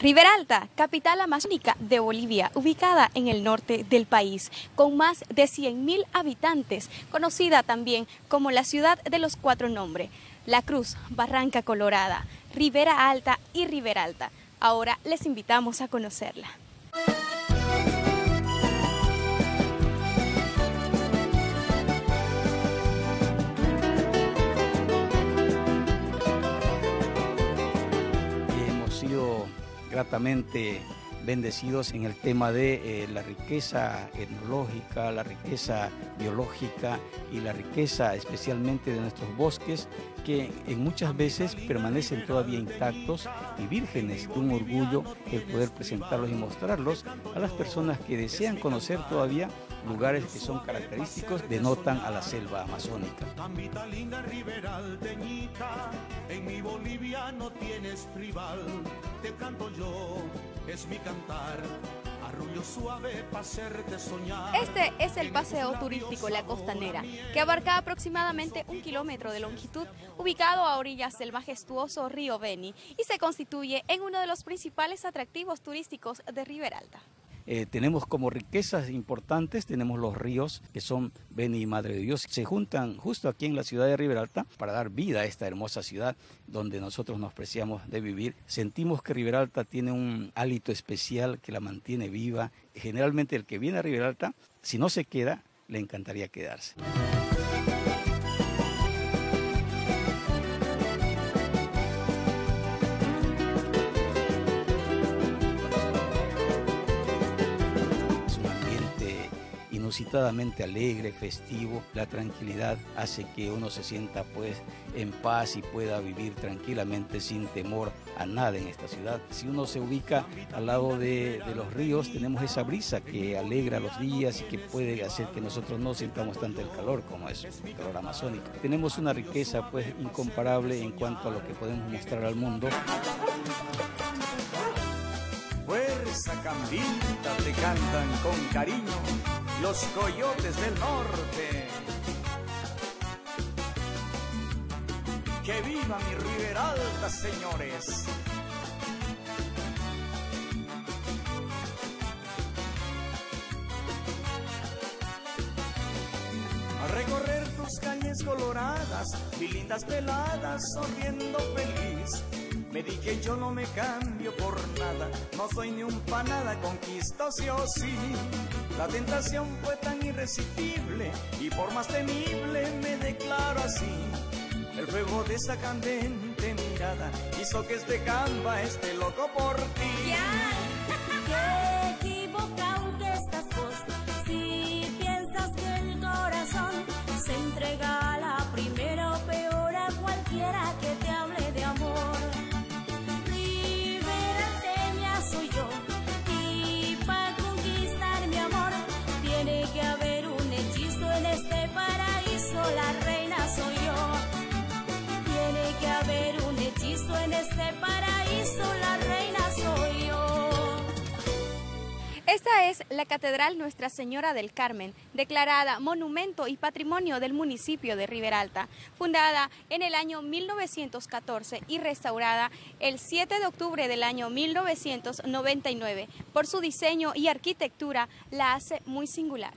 Riberalta, capital amazónica de Bolivia, ubicada en el norte del país, con más de 100.000 habitantes, conocida también como la ciudad de los cuatro nombres, La Cruz, Barranca Colorada, Ribera Alta y Riberalta. Ahora les invitamos a conocerla. Gratamente bendecidos en el tema de eh, la riqueza etnológica, la riqueza biológica y la riqueza especialmente de nuestros bosques que en muchas veces permanecen todavía intactos y vírgenes, un orgullo el poder presentarlos y mostrarlos a las personas que desean conocer todavía lugares que son característicos, denotan a la selva amazónica. Este es el paseo turístico La Costanera, que abarca aproximadamente un kilómetro de longitud, ubicado a orillas del majestuoso río Beni y se constituye en uno de los principales atractivos turísticos de Riberalta. Eh, tenemos como riquezas importantes, tenemos los ríos que son Beni y Madre de Dios, se juntan justo aquí en la ciudad de Riberalta para dar vida a esta hermosa ciudad donde nosotros nos preciamos de vivir. Sentimos que Riberalta tiene un hálito especial que la mantiene viva. Generalmente el que viene a Riberalta, si no se queda, le encantaría quedarse. Inusitadamente alegre, festivo. La tranquilidad hace que uno se sienta pues en paz y pueda vivir tranquilamente sin temor a nada en esta ciudad. Si uno se ubica al lado de, los ríos, tenemos esa brisa que alegra los días y que puede hacer que nosotros no sintamos tanto el calor como es el calor amazónico. Tenemos una riqueza pues incomparable en cuanto a lo que podemos mostrar al mundo. Fuerza cambita te cantan con cariño los coyotes del norte. Que viva mi Riberalta, señores. A recorrer tus calles coloradas, mi lindas peladas, sonriendo feliz. Me dije yo no me cambio por nada, no soy ni un panada, conquisto sí o sí. La tentación fue tan irresistible y por más temible me declaro así. El fuego de esa candente mirada hizo que este camba esté loco por ti. Esta es la Catedral Nuestra Señora del Carmen, declarada Monumento y Patrimonio del municipio de Riberalta, fundada en el año 1914 y restaurada el 7 de octubre del año 1999. Por su diseño y arquitectura la hace muy singular.